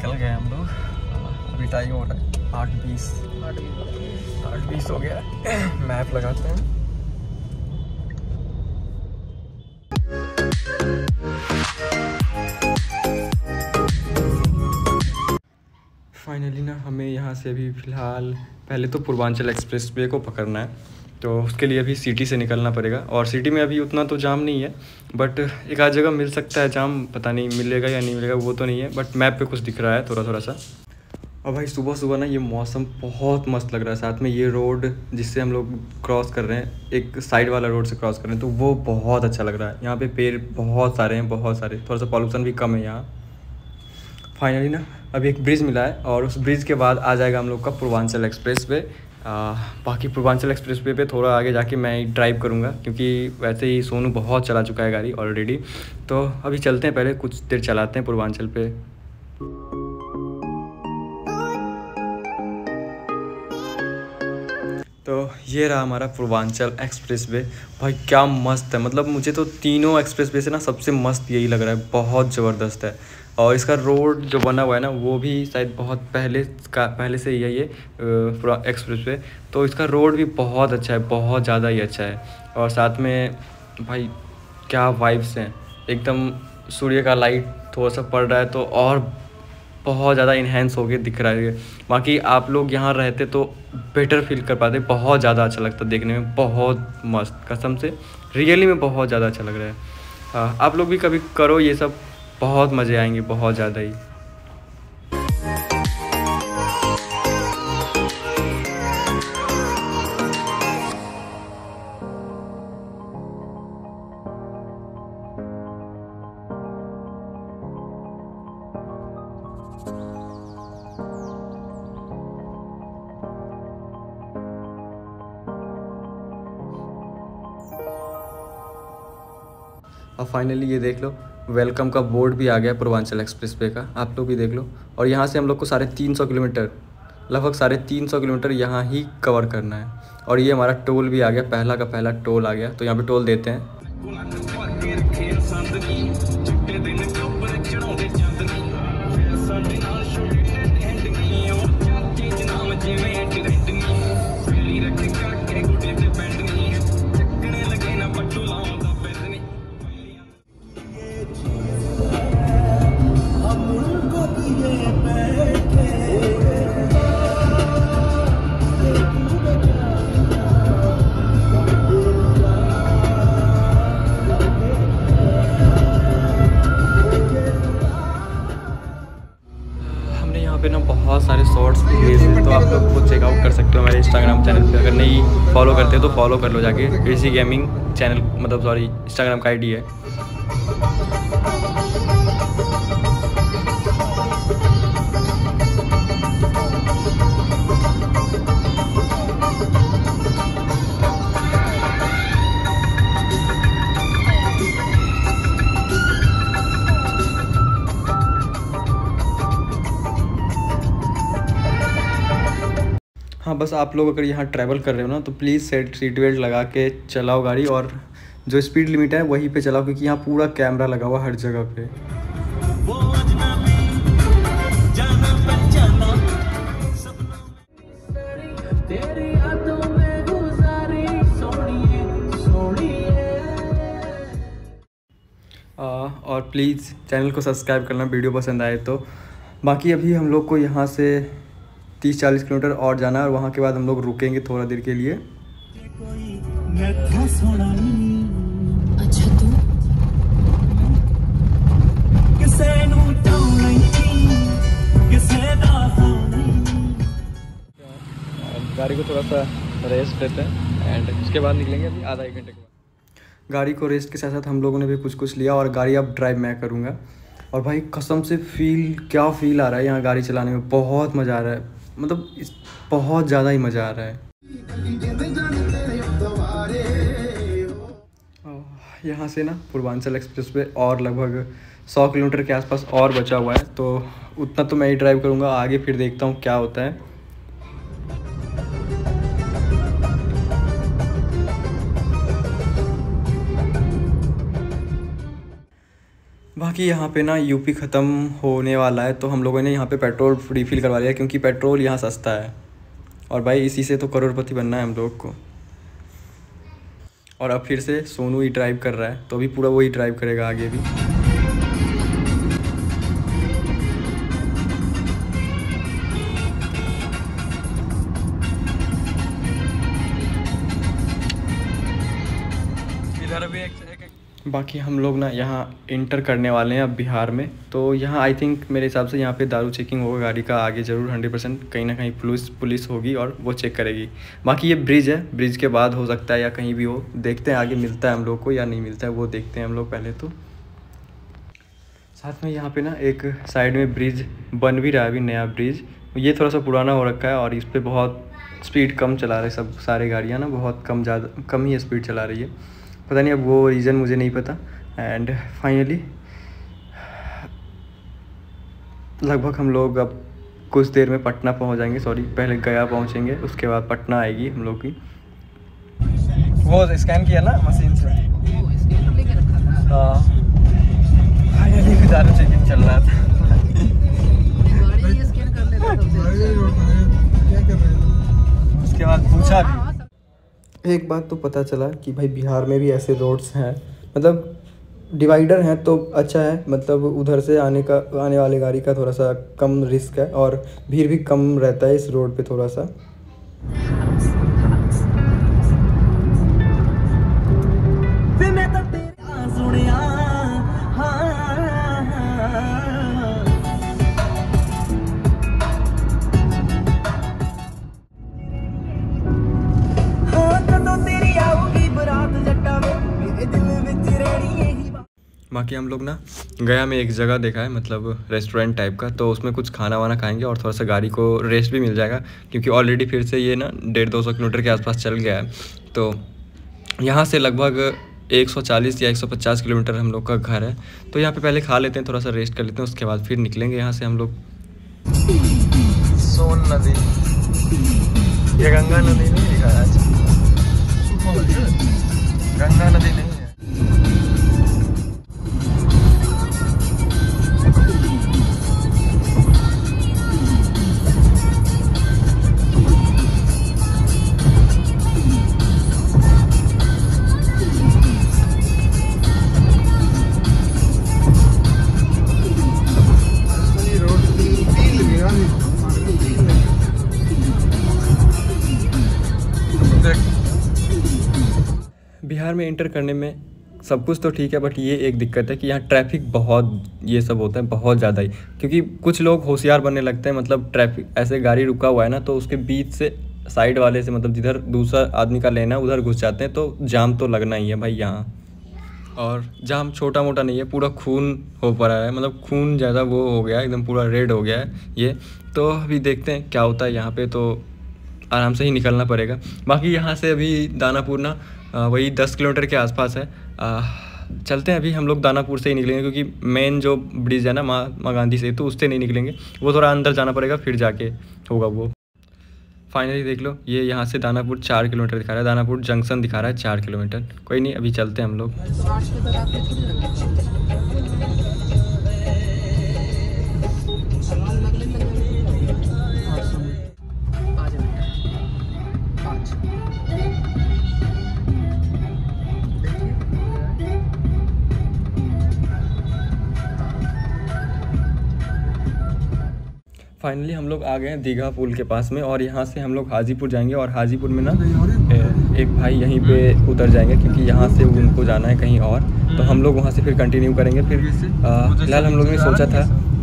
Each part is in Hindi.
निकल गए हम लोग अभी टाइम हो रहा है। आठ बीस। आठ बीस हो गया। मैप लगाते हैं। फाइनली ना, हमें यहाँ से अभी फ़िलहाल पहले तो पूर्वांचल एक्सप्रेस वे को पकड़ना है। तो उसके लिए अभी सिटी से निकलना पड़ेगा। और सिटी में अभी उतना तो जाम नहीं है बट एक आध जगह मिल सकता है जाम पता नहीं मिलेगा या नहीं मिलेगा, वो तो नहीं है बट मैप पे कुछ दिख रहा है थोड़ा थोड़ा सा। और भाई सुबह सुबह ना ये मौसम बहुत मस्त लग रहा है। साथ में ये रोड जिससे हम लोग क्रॉस कर रहे हैं, एक साइड वाला रोड से क्रॉस कर रहे हैं तो वो बहुत अच्छा लग रहा है। यहाँ पे पेड़ बहुत सारे हैं, बहुत सारे। थोड़ा सा पॉल्यूशन भी कम है यहाँ। फाइनली ना अभी एक ब्रिज मिला है और उस ब्रिज के बाद आ जाएगा हम लोग का पूर्वांचल एक्सप्रेस वे। बाकी पूर्वांचल एक्सप्रेस वे पे थोड़ा आगे जाके मैं ड्राइव करूँगा, क्योंकि वैसे ही सोनू बहुत चला चुका है गाड़ी ऑलरेडी तो अभी चलते हैं पहले, कुछ देर चलाते हैं पूर्वांचल पे। तो ये रहा हमारा पूर्वांचल एक्सप्रेस वे। भाई, क्या मस्त है। मतलब मुझे तो तीनों एक्सप्रेस वे से ना सबसे मस्त यही लग रहा है। बहुत ज़बरदस्त है। और इसका रोड जो बना हुआ है ना, वो भी शायद बहुत पहले का, पहले से ही है ये एक्सप्रेस वे तो इसका रोड भी बहुत अच्छा है, बहुत ज़्यादा ही अच्छा है। और साथ में, भाई, क्या वाइब्स हैं। एकदम सूर्य का लाइट थोड़ा सा पड़ रहा है तो और बहुत ज़्यादा इन्हेंस हो के दिख रहा है बाकी आप लोग यहाँ रहते तो बेटर फील कर पाते, बहुत ज़्यादा अच्छा लगता देखने में, बहुत मस्त, कसम से। रियली में बहुत ज़्यादा अच्छा लग रहा है। हाँ आप लोग भी कभी करो ये सब। बहुत मज़े आएँगे बहुत ज़्यादा ही। और फाइनली ये देख लो वेलकम का बोर्ड भी आ गया पूर्वांचल एक्सप्रेस वे का, आप लोग भी देख लो। और यहाँ से हम लोग को साढ़े तीन सौ किलोमीटर, लगभग साढ़े तीन सौ किलोमीटर यहाँ ही कवर करना है। और ये हमारा टोल भी आ गया, पहला का पहला टोल आ गया। तो यहाँ पे टोल देते हैं। तो आप लोग खुद चेकआउट कर सकते हो हमारे इंस्टाग्राम चैनल पे। अगर नहीं फॉलो करते हो तो फॉलो कर लो जाके। एसी गेमिंग चैनल मतलब सॉरी इंस्टाग्राम का आईडी है। बस आप लोग अगर यहाँ ट्रैवल कर रहे हो ना तो प्लीज़ सेट सीट बेल्ट लगा के चलाओ गाड़ी और जो स्पीड लिमिट है, वहीं पे चलाओ, क्योंकि यहाँ पूरा कैमरा लगा हुआ हर जगह पे। और प्लीज़ चैनल को सब्सक्राइब करना, वीडियो पसंद आए तो। बाकी अभी हम लोग को यहाँ से तीस चालीस किलोमीटर और जाना है और वहाँ के बाद हम लोग रुकेंगे थोड़ा देर के लिए। गाड़ी को थोड़ा सा रेस्ट लेते हैं एंड उसके बाद निकलेंगे अभी आधा एक घंटे के बाद। गाड़ी को रेस्ट के साथ साथ हम लोगों ने भी कुछ कुछ लिया और गाड़ी अब ड्राइव मैं करूँगा। और भाई कसम से फील क्या फील आ रहा है यहाँ गाड़ी चलाने में? बहुत मज़ा आ रहा है। मतलब इस, बहुत ज़्यादा ही मज़ा आ रहा है। यहाँ से ना पूर्वांचल एक्सप्रेस पे और लगभग सौ किलोमीटर के आसपास और बचा हुआ है तो उतना तो मैं ही ड्राइव करूँगा, आगे फिर देखता हूँ क्या होता है। बाकी यहाँ पे ना यूपी ख़त्म होने वाला है तो हम लोगों ने यहाँ पे पेट्रोल रिफ़िल करवा लिया क्योंकि पेट्रोल यहाँ सस्ता है। और भाई इसी से तो करोड़पति बनना है हम लोग को। और अब फिर से सोनू ही ड्राइव कर रहा है तो अभी पूरा वही ड्राइव करेगा आगे भी। इधर भी एक, बाकी हम लोग ना यहाँ इंटर करने वाले हैं अब बिहार में। तो यहाँ आई थिंक मेरे हिसाब से यहाँ पे दारू चेकिंग होगा, गाड़ी का आगे ज़रूर हंड्रेड परसेंट कहीं ना कहीं पुलिस पुलिस होगी और वो चेक करेगी। बाकी ये ब्रिज है ब्रिज के बाद हो सकता है या कहीं भी हो, देखते हैं आगे मिलता है हम लोग को या नहीं मिलता है, वो देखते हैं हम लोग पहले तो। साथ में यहाँ पे ना एक साइड में ब्रिज बन भी रहा है अभी नया ब्रिज ये थोड़ा सा पुराना हो रखा है और इस पर बहुत स्पीड कम चला रहे सब सारे गाड़ियाँ ना, बहुत कम ज़्यादा, कम ही स्पीड चला रही है। पता नहीं अब वो रीज़न मुझे नहीं पता। एंड फाइनली लगभग हम लोग अब कुछ देर में पटना पहुँच जाएँगे। सॉरी पहले गया पहुँचेंगे उसके बाद पटना आएगी हम लोग की वो स्कैन किया ना मशीन से? हाँ। चल रहा था। उसके बाद पूछा भी। एक बात तो पता चला कि भाई बिहार में भी ऐसे रोड्स हैं। मतलब डिवाइडर हैं तो अच्छा है मतलब उधर से आने का, आने वाले गाड़ी का थोड़ा सा कम रिस्क है और भीड़ भी कम रहता है इस रोड पे थोड़ा सा। बाकी हम लोग ना गया में एक जगह देखा है मतलब रेस्टोरेंट टाइप का तो उसमें कुछ खाना वाना खाएँगे और थोड़ा सा गाड़ी को रेस्ट भी मिल जाएगा, क्योंकि ऑलरेडी फिर से ये ना डेढ़ दो सौ किलोमीटर के आसपास चल गया है। तो यहाँ से लगभग 140 या 150 किलोमीटर हम लोग का घर है। तो यहाँ पे पहले खा लेते हैं, थोड़ा सा रेस्ट कर लेते हैं, उसके बाद फिर निकलेंगे यहाँ से हम लोग। सोन नदी। ये गंगा नदी नहीं गंगा नदी नहीं बिहार में इंटर करने में सब कुछ तो ठीक है बट ये एक दिक्कत है कि यहाँ ट्रैफ़िक बहुत ये सब होता है, बहुत ज़्यादा ही। क्योंकि कुछ लोग होशियार बनने लगते हैं मतलब ट्रैफ़िक ऐसे गाड़ी रुका हुआ है ना तो उसके बीच से साइड वाले से मतलब जिधर दूसरा आदमी का लेना है, उधर घुस जाते हैं तो जाम तो लगना ही है भाई यहाँ। और जाम छोटा मोटा नहीं है, पूरा खून हो पा रहा है मतलब खून ज़्यादा वो हो गया, एकदम पूरा रेड हो गया है ये। तो अभी देखते हैं क्या होता है यहाँ पे तो आराम से ही निकलना पड़ेगा। बाकी यहाँ से अभी दानापुर ना वही दस किलोमीटर के आसपास है। चलते हैं अभी, हम लोग दानापुर से ही निकलेंगे, क्योंकि मेन जो ब्रिज है ना महात्मा गांधी से तो उससे नहीं निकलेंगे। वो थोड़ा अंदर जाना पड़ेगा, फिर जाके होगा वो। फाइनली देख लो, ये यहाँ से दानापुर चार किलोमीटर दिखा रहा है। दानापुर जंक्शन दिखा रहा है चार किलोमीटर। कोई नहीं, अभी चलते हैं हम लोग। फाइनली हम लोग आ गए हैं दीघा पुल के पास में और यहाँ से हम लोग हाजीपुर जाएँगे और हाजीपुर में ना एक भाई यहीं पे उतर जाएँगे क्योंकि यहाँ से उनको जाना है कहीं और। तो हम लोग वहाँ से फिर कंटिन्यू करेंगे। फिर फ़िलहाल हम लोग ने सोचा था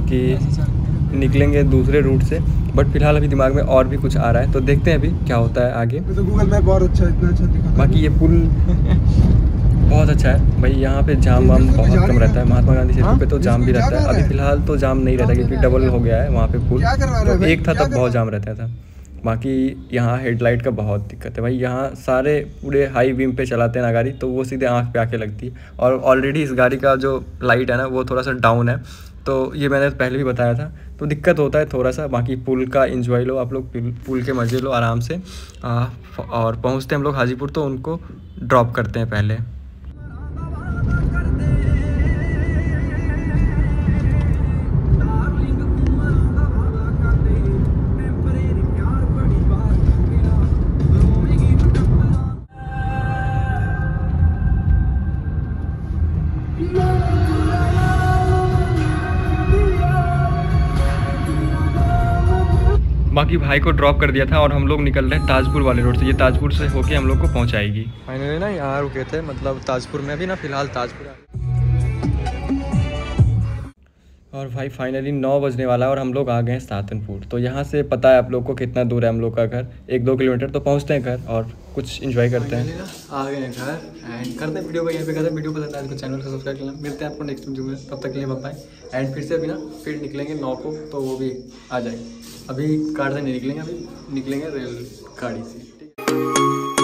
कि निकलेंगे दूसरे रूट से बट फ़िलहाल अभी दिमाग में और भी कुछ आ रहा है। तो देखते हैं अभी क्या होता है आगे। तो गूगल मैप और अच्छा इतना अच्छा बाकी ये पुल बहुत अच्छा है। भाई यहाँ पे जाम वाम बहुत कम रहता है। महात्मा गांधी सेतु पे तो जाम भी रहता है। अभी फ़िलहाल तो जाम नहीं रहता क्योंकि डबल हो। गया है वहाँ पे पुल हो तो एक था तब बहुत जाम रहता था। बाकी यहाँ हेडलाइट का बहुत दिक्कत है। भाई यहाँ सारे पूरे हाई बीम पे चलाते हैं ना गाड़ी तो वो सीधे आँख पे आके लगती है। और ऑलरेडी इस गाड़ी का जो लाइट है ना वो थोड़ा सा डाउन है। तो ये मैंने पहले भी बताया था। तो दिक्कत होता है थोड़ा सा बाकी पुल का इंजॉय लो आप लोग पुल- पुल के मज़े लो आराम से। आ, और पहुँचते हैं हम लोग हाजीपुर तो उनको ड्रॉप करते हैं पहले। बाकी भाई को ड्रॉप कर दिया था और हम लोग निकल रहे हैं ताजपुर वाले रोड से। ये ताजपुर से होके हम लोग को पहुंचाएगी। फाइनली ना यहाँ रुके थे मतलब ताजपुर में भी ना फ़िलहाल ताजपुर और भाई फाइनली नौ बजने वाला है और हम लोग आ गए हैं सातनपुर। तो यहाँ से पता है आप लोग को कितना दूर है हम लोग का घर। एक दो किलोमीटर तो पहुँचते हैं घर और कुछ इन्जॉय करते हैं। आ गए हैं घर एंड करते हैं वीडियो को, यहाँ पे करते हैं वीडियो पसंद आए तो चैनल को सब्सक्राइब करना। मिलते हैं आपको नेक्स्ट वीडियो में, तब तक के लिए बाय एंड फिर से अभी ना, फिर निकलेंगे नौ को तो वो भी आ जाएगी। अभी कार से नहीं निकलेंगे, अभी निकलेंगे रेल गाड़ी से।